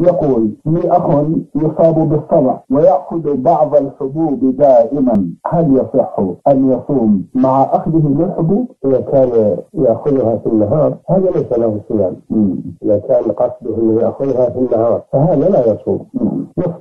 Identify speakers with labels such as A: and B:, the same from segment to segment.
A: يقول لي أخ يصاب بالصلع ويأخذ بعض الحبوب دائما. هل يصح أن يصوم مع أخذه للحبوب؟
B: إذا كان يأخذها في النهار هذا ليس له صيام. إذا كان قصده أنه يأخذها في النهار فهذا لا يصوم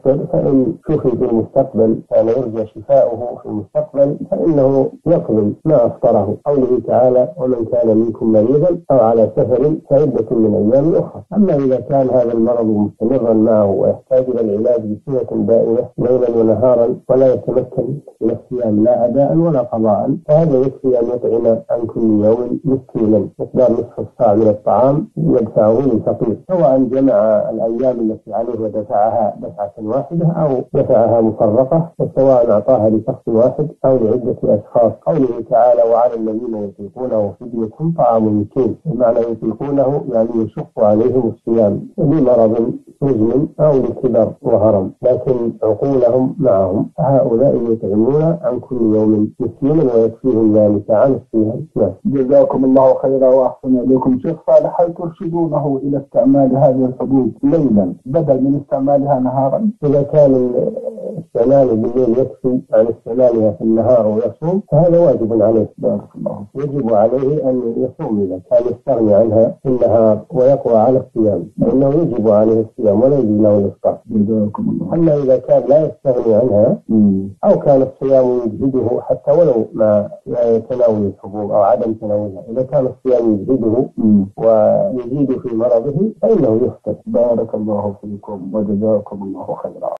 B: يفطر فإن شفي في المستقبل كان يرجى شفاؤه في المستقبل فإنه يقضي ما أفطره. قوله تعالى ومن كان منكم مريضا أو على سفر فعدة من أيام أخرى. أما إذا كان هذا المرض مستمرا معه ويحتاج إلى العلاج بصفة دائمة ليلا ونهارا ولا يتمكن من الصيام لا أداء ولا قضاء فهذا يكفي أن يطعم عن كل يوم مسكينا. مقدار نصف الصاع من الطعام يدفعه للفقير سواء جمع الأيام التي عليه ودفعها دفعة واحدة أو دفعها مفرقة وسواء أعطاها لشخص واحد أو لعدة أشخاص. قوله تعالى وعلى الذين يطيقونه فدية طعام مسكين. بمعنى يطيقونه يعني يشق عليهم الصيام لمرض مزمن أو لكبر وهرم لكن عقولهم معهم. فهؤلاء يطعمون عن كل يوم مسكينا ويكفيهم ذلك عن الصيام.
A: نعم. جزاكم الله خيرا وأحسن إليكم. شيخ صالح هل ترشدونه إلى استعمال هذه الحبوب ليلا بدل من استعمالها نهارا؟
B: إذا كان استعماله بالليل يكفي عن استعمالها في النهار ويصوم فهذا واجب عليه بارك الله يجب عليه أن يصوم إذا كان يستغني عنها في النهار ويقوى على الصيام فإنه يجب عليه الصيام ولا يجب له الإفطار.
A: جزاكم الله.
B: أما إذا كان لا يستغني عنها أو كان الصيام يجهده حتى ولو مع تناول الحبوب أو عدم تناولها إذا كان الصيام يجهده ويزيد في مرضه فإنه يفطر.
A: بارك الله فيكم وجزاكم الله خيرا.